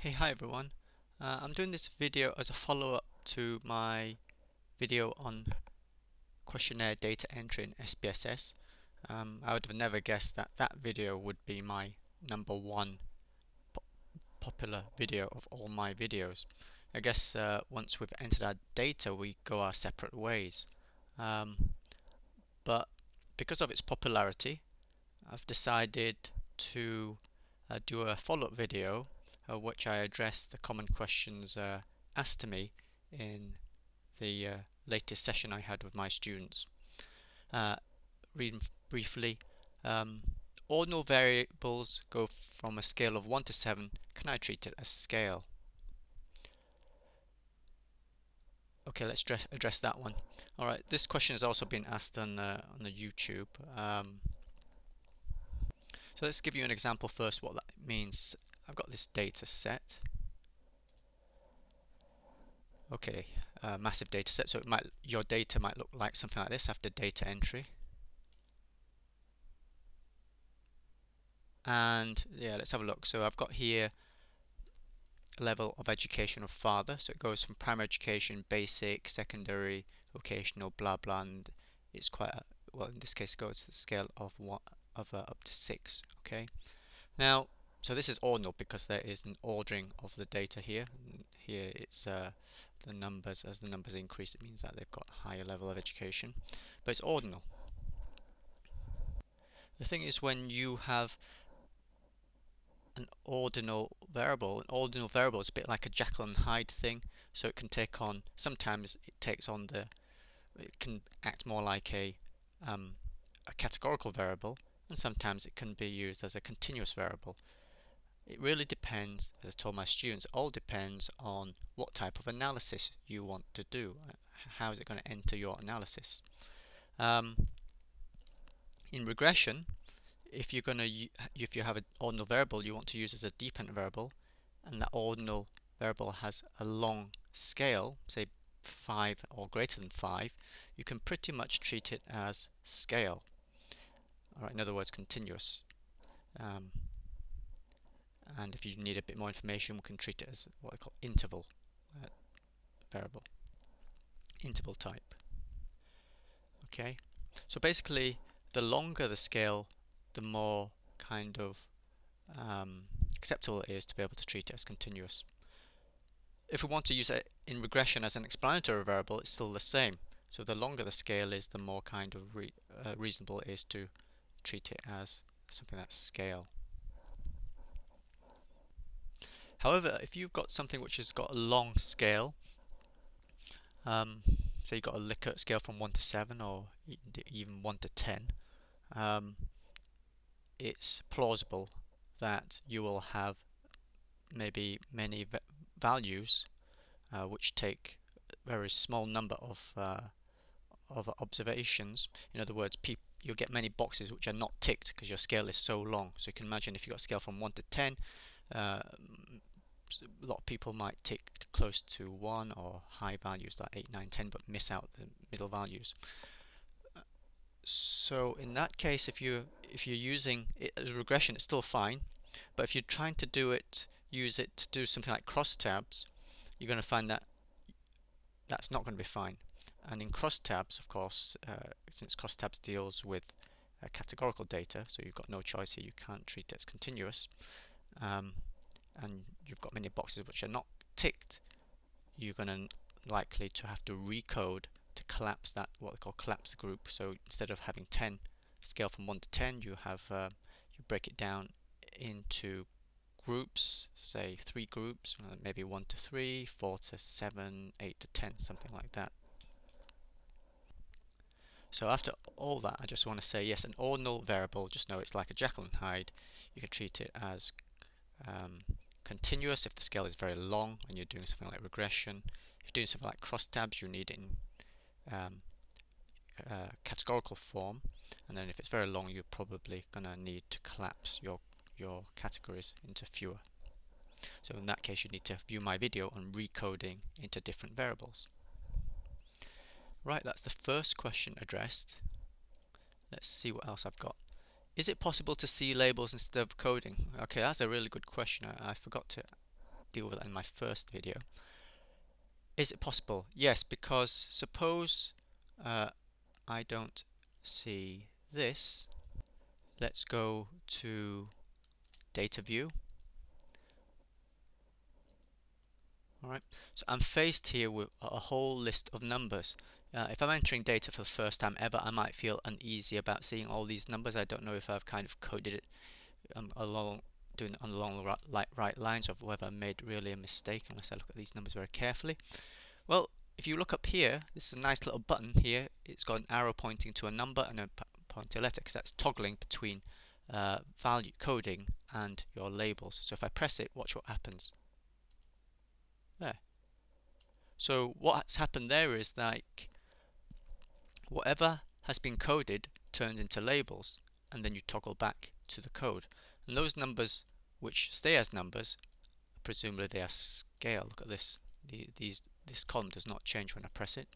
Hey, hi everyone. Uh, I'm doing this video as a follow-up to my video on questionnaire data entry in SPSS. Um, I would have never guessed that that video would be my number one po popular video of all my videos. I guess uh, once we've entered our data we go our separate ways. Um, but because of its popularity I've decided to uh, do a follow-up video uh, which I addressed the common questions uh, asked to me in the uh, latest session I had with my students. Uh, reading briefly, um, ordinal variables go from a scale of 1 to 7. Can I treat it as scale? Okay, let's address, address that one. All right, this question has also been asked on uh, on the YouTube. Um, so let's give you an example first what that means. I've got this data set. Okay, uh, massive data set. So it might your data might look like something like this after data entry. And yeah, let's have a look. So I've got here level of education of father. So it goes from primary education, basic, secondary, vocational, blah blah, and it's quite a, well in this case it goes to the scale of one of uh, up to six. Okay. Now so this is ordinal because there is an ordering of the data here. Here it's uh, the numbers, as the numbers increase it means that they've got higher level of education. But it's ordinal. The thing is when you have an ordinal variable, an ordinal variable is a bit like a Jekyll and Hyde thing, so it can take on, sometimes it takes on the, it can act more like a, um, a categorical variable, and sometimes it can be used as a continuous variable. It really depends, as I told my students, all depends on what type of analysis you want to do. How is it going to enter your analysis? Um, in regression, if you're going to if you have an ordinal variable you want to use as a dependent variable, and that ordinal variable has a long scale, say 5 or greater than 5, you can pretty much treat it as scale. Alright, in other words, continuous. Um, and if you need a bit more information we can treat it as what I call interval uh, variable interval type. Okay? So basically the longer the scale the more kind of um, acceptable it is to be able to treat it as continuous. If we want to use it in regression as an explanatory variable it's still the same. So the longer the scale is the more kind of re uh, reasonable it is to treat it as something that's scale However, if you've got something which has got a long scale, um, say you've got a Likert scale from 1 to 7 or even 1 to 10, um, it's plausible that you will have maybe many values uh, which take a very small number of uh, of observations. In other words, you'll get many boxes which are not ticked because your scale is so long. So you can imagine if you've got a scale from 1 to 10, uh, a lot of people might take close to 1 or high values like 8, 9, 10 but miss out the middle values. So in that case if you if you're using it as regression it's still fine but if you're trying to do it use it to do something like crosstabs you're going to find that that's not going to be fine and in crosstabs of course uh, since crosstabs deals with uh, categorical data so you've got no choice here you can't treat it as continuous um, and you've got many boxes which are not ticked, you're going to likely to have to recode to collapse that what they call collapse group. So instead of having 10 scale from 1 to 10, you have uh, you break it down into groups, say three groups, uh, maybe 1 to 3, 4 to 7, 8 to 10, something like that. So after all that, I just want to say, yes, an ordinal variable, just know it's like a Jekyll and Hyde. You can treat it as um, continuous if the scale is very long and you're doing something like regression. If you're doing something like crosstabs, you need it in um, uh, categorical form. And then if it's very long, you're probably going to need to collapse your, your categories into fewer. So in that case, you need to view my video on recoding into different variables. Right, that's the first question addressed. Let's see what else I've got. Is it possible to see labels instead of coding? Okay, that's a really good question. I, I forgot to deal with that in my first video. Is it possible? Yes, because suppose uh, I don't see this. Let's go to data view. Alright, so I'm faced here with a whole list of numbers. Uh, if I'm entering data for the first time ever, I might feel uneasy about seeing all these numbers. I don't know if I've kind of coded it um, along doing it the right, right lines or whether I made really a mistake unless I look at these numbers very carefully. Well, if you look up here, this is a nice little button here. It's got an arrow pointing to a number and a pointing to a letter because that's toggling between uh, value coding and your labels. So if I press it, watch what happens. There. So what's happened there is like whatever has been coded turns into labels and then you toggle back to the code. And those numbers which stay as numbers, presumably they are scale. Look at this. The, these this column does not change when I press it.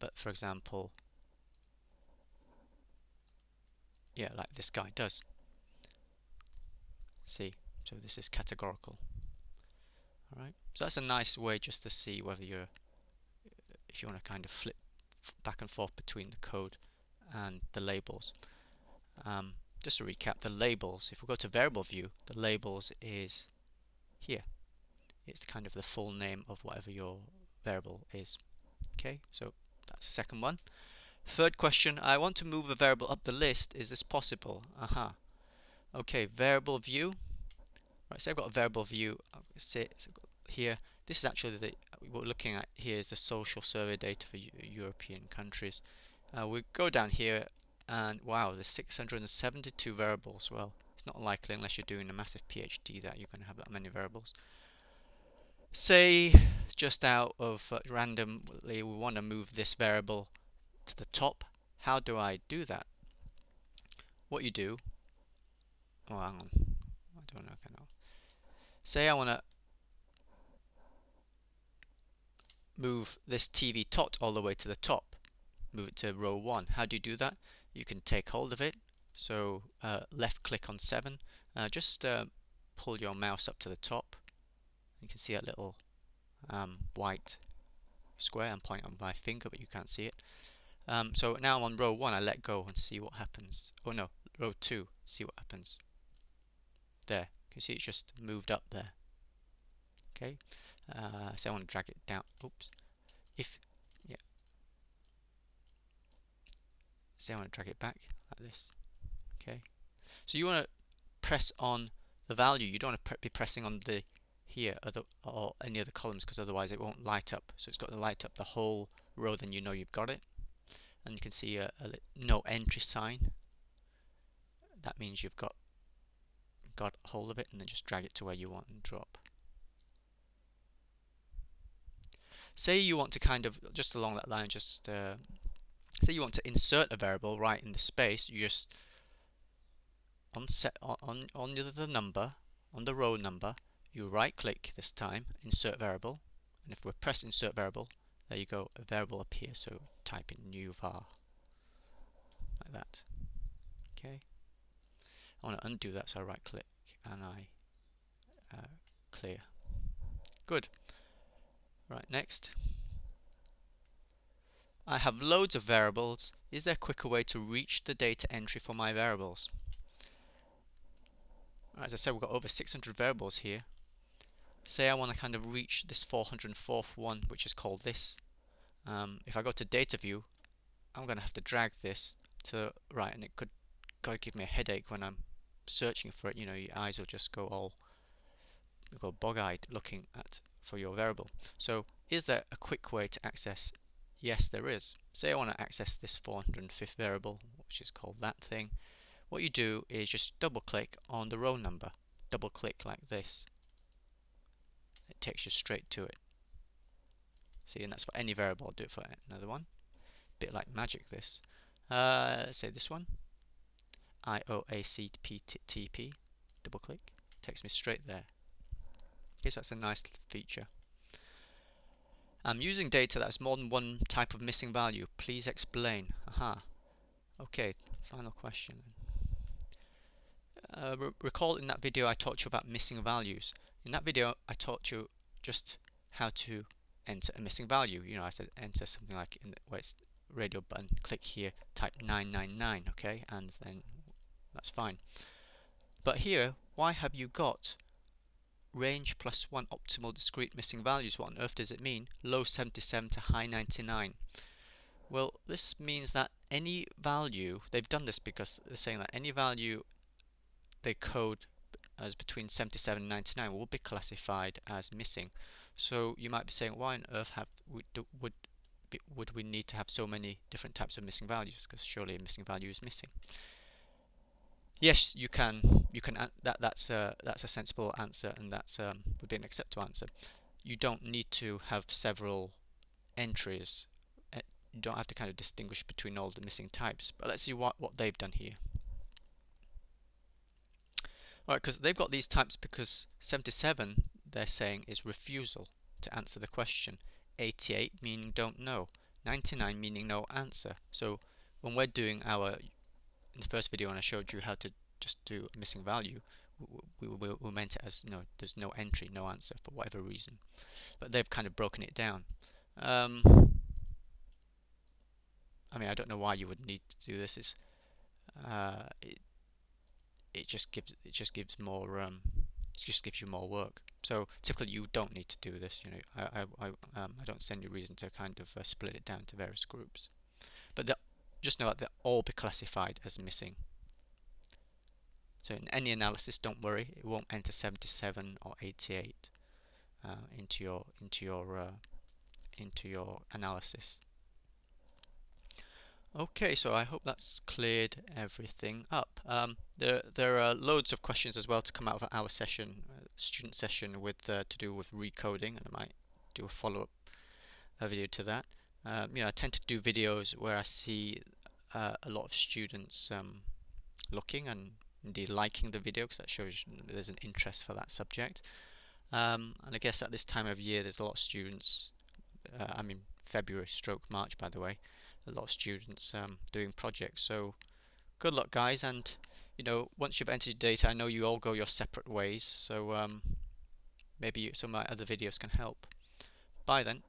But for example, yeah, like this guy does. See, so this is categorical. Alright, so that's a nice way just to see whether you're, if you want to kind of flip back and forth between the code and the labels. Um, just to recap, the labels, if we go to variable view, the labels is here. It's kind of the full name of whatever your variable is. Okay, so that's the second one. Third question, I want to move a variable up the list. Is this possible? Aha. Okay, variable view. Right, so I've got a variable view say here. This is actually the what we're looking at here is the social survey data for European countries. Uh, we go down here and wow, there's 672 variables. Well, it's not likely unless you're doing a massive PhD that you're going to have that many variables. Say just out of uh, randomly we want to move this variable to the top. How do I do that? What you do, oh hang on, I don't know, kind of. Say I want to move this TV tot all the way to the top, move it to row 1. How do you do that? You can take hold of it, so uh, left click on 7, uh, just uh, pull your mouse up to the top, you can see that little um, white square, I'm pointing on my finger but you can't see it. Um, so now I'm on row 1, I let go and see what happens. Oh no, row 2, see what happens. There, you can see it's just moved up there. Okay, uh, so I want to drag it down. Oops. If, yeah. Say I want to drag it back like this. Okay. So you want to press on the value. You don't want to pre be pressing on the here other, or any other columns because otherwise it won't light up. So it's got to light up the whole row, then you know you've got it and you can see a, a no entry sign that means you've got got hold of it and then just drag it to where you want and drop say you want to kind of just along that line just uh, say you want to insert a variable right in the space you just on set on on the number on the row number you right click this time insert variable and if we press insert variable there you go, a variable appears, so type in new var, like that. Okay. I want to undo that, so I right click and I uh, clear. Good. Right, next. I have loads of variables. Is there a quicker way to reach the data entry for my variables? As I said, we've got over 600 variables here say I want to kind of reach this 404th one which is called this um, if I go to data view I'm going to have to drag this to right and it could God give me a headache when I'm searching for it you know your eyes will just go all go bog-eyed looking at for your variable so is there a quick way to access yes there is say I want to access this 405th variable which is called that thing what you do is just double click on the row number double click like this it takes you straight to it. See, and that's for any variable. I'll do it for another one. Bit like magic, this. Uh, say this one. IOACPTP. Double click. Takes me straight there. Okay, so that's a nice feature. I'm using data that's more than one type of missing value. Please explain. Aha. Okay, final question. Uh, re recall in that video I to you about missing values. In that video, I taught you just how to enter a missing value. You know, I said enter something like in the, where it's radio button, click here, type 999, okay, and then that's fine. But here, why have you got range plus one optimal discrete missing values? What on earth does it mean? Low 77 to high 99. Well, this means that any value, they've done this because they're saying that any value they code as between 77 and 99 will be classified as missing. So you might be saying, why on earth have we would would we need to have so many different types of missing values? Because surely a missing value is missing. Yes, you can. You can. That that's a that's a sensible answer, and that's um, would be an acceptable answer. You don't need to have several entries. Eh, you don't have to kind of distinguish between all the missing types. But let's see what what they've done here. Alright, because they've got these types because 77 they're saying is refusal to answer the question. 88 meaning don't know. 99 meaning no answer. So when we're doing our, in the first video when I showed you how to just do a missing value, we, we, we meant it as you no, there's no entry, no answer for whatever reason. But they've kind of broken it down. Um, I mean, I don't know why you would need to do this. It's, uh, it, it just gives it just gives more um, it just gives you more work. So typically you don't need to do this. You know, I I I, um, I don't see any reason to kind of uh, split it down to various groups, but just know that they'll all be classified as missing. So in any analysis, don't worry, it won't enter 77 or 88 uh, into your into your uh, into your analysis. Okay, so I hope that's cleared everything up. Um, there, there are loads of questions as well to come out of our session, uh, student session with uh, to do with recoding, and I might do a follow-up uh, video to that. Um, you know, I tend to do videos where I see uh, a lot of students um, looking and indeed liking the video because that shows there's an interest for that subject. Um, and I guess at this time of year, there's a lot of students. Uh, I mean, February stroke March, by the way a lot of students um, doing projects. So good luck, guys. And you know, once you've entered data, I know you all go your separate ways. So um, maybe some of my other videos can help. Bye then.